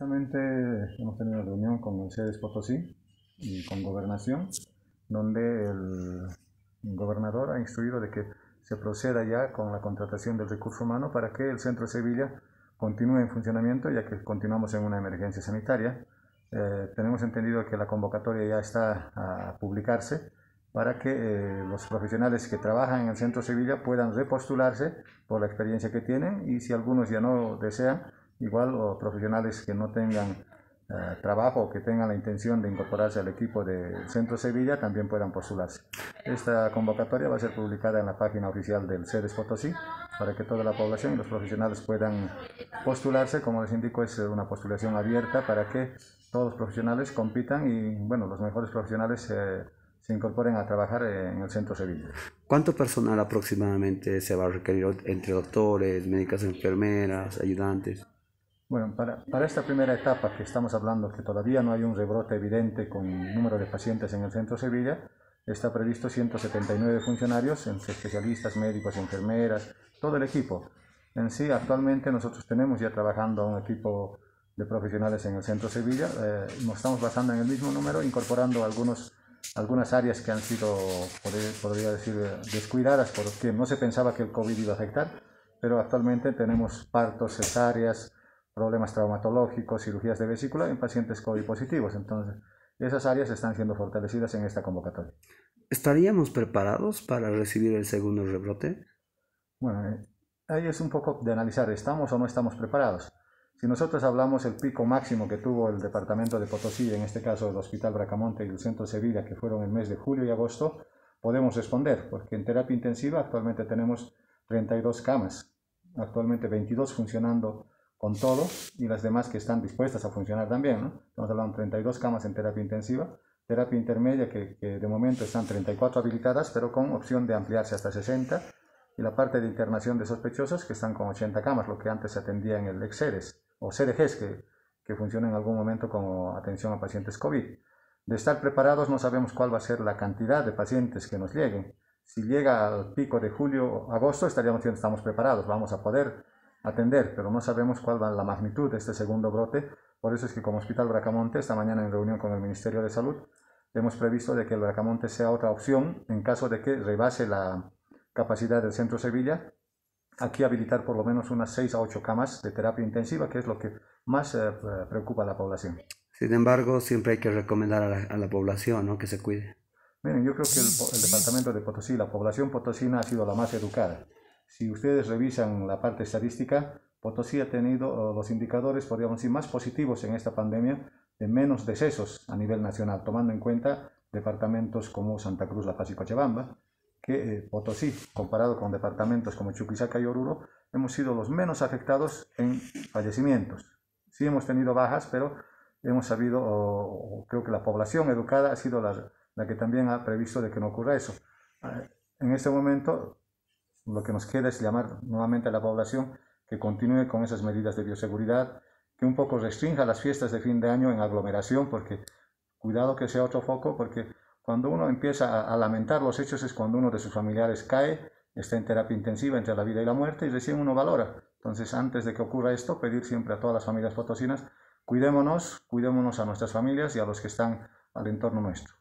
Justamente hemos tenido una reunión con el CEDES Potosí y con Gobernación, donde el gobernador ha instruido de que se proceda ya con la contratación del recurso humano para que el centro de Sevilla continúe en funcionamiento, ya que continuamos en una emergencia sanitaria. Eh, tenemos entendido que la convocatoria ya está a publicarse para que eh, los profesionales que trabajan en el Centro Sevilla puedan repostularse por la experiencia que tienen y si algunos ya no desean, igual o profesionales que no tengan eh, trabajo o que tengan la intención de incorporarse al equipo del Centro Sevilla también puedan postularse. Esta convocatoria va a ser publicada en la página oficial del CEDES Potosí para que toda la población y los profesionales puedan postularse. Como les indico, es una postulación abierta para que todos los profesionales compitan y, bueno, los mejores profesionales eh, se incorporen a trabajar en el Centro Sevilla. ¿Cuánto personal aproximadamente se va a requerir entre doctores, médicas, enfermeras, ayudantes? Bueno, para, para, esta primera etapa que estamos hablando, que todavía no hay un rebrote evidente con número de pacientes en el Centro Sevilla, está previsto 179 funcionarios, entre especialistas, médicos, enfermeras, todo el equipo. En sí, actualmente nosotros tenemos ya trabajando un equipo de profesionales en el Centro Sevilla. Eh, nos estamos basando en el mismo número, incorporando algunos, algunas áreas que han sido, podría decir, descuidadas porque no se pensaba que el COVID iba a afectar, pero actualmente tenemos partos, cesáreas, problemas traumatológicos, cirugías de vesícula en pacientes COVID positivos. Entonces, esas áreas están siendo fortalecidas en esta convocatoria. ¿Estaríamos preparados para recibir el segundo rebrote? Bueno, eh, ahí es un poco de analizar, ¿estamos o no estamos preparados? Si nosotros hablamos el pico máximo que tuvo el departamento de Potosí, en este caso el Hospital Bracamonte y el Centro Sevilla, que fueron el mes de julio y agosto, podemos responder, porque en terapia intensiva actualmente tenemos 32 camas, actualmente 22 funcionando con todo y las demás que están dispuestas a funcionar también. ¿no? Estamos hablando de 32 camas en terapia intensiva, terapia intermedia que, de momento están 34 habilitadas, pero con opción de ampliarse hasta 60, y la parte de internación de sospechosos que están con 80 camas, lo que antes se atendía en el EXERES o CDGs que, que funcionan en algún momento como atención a pacientes COVID. De estar preparados no sabemos cuál va a ser la cantidad de pacientes que nos lleguen. Si llega al pico de julio o agosto estaríamos diciendo estamos preparados, vamos a poder atender, pero no sabemos cuál va la magnitud de este segundo brote. Por eso es que como Hospital Bracamonte, esta mañana en reunión con el Ministerio de Salud, hemos previsto de que el Bracamonte sea otra opción en caso de que rebase la capacidad del Centro Sevilla aquí habilitar por lo menos unas 6 a 8 camas de terapia intensiva, que es lo que más eh, preocupa a la población. Sin embargo, siempre hay que recomendar a la, población ¿no? que se cuide. Miren, yo creo que el, departamento de Potosí, la población potosina ha sido la más educada. Si ustedes revisan la parte estadística, Potosí ha tenido los indicadores, podríamos decir, más positivos en esta pandemia, de menos decesos a nivel nacional, tomando en cuenta departamentos como Santa Cruz, La Paz y Cochabamba, que eh, Potosí, comparado con departamentos como Chuquisaca y Oruro, hemos sido los menos afectados en fallecimientos. Sí hemos tenido bajas, pero hemos sabido, o, creo que la población educada ha sido la, la, que también ha previsto de que no ocurra eso. Eh, en este momento, lo que nos queda es llamar nuevamente a la población que continúe con esas medidas de bioseguridad, que un poco restrinja las fiestas de fin de año en aglomeración, porque cuidado que sea otro foco, porque cuando uno empieza a, lamentar los hechos es cuando uno de sus familiares cae, está en terapia intensiva entre la vida y la muerte y recién uno valora. Entonces, antes de que ocurra esto, pedir siempre a todas las familias potosinas, cuidémonos, cuidémonos a nuestras familias y a los que están al entorno nuestro.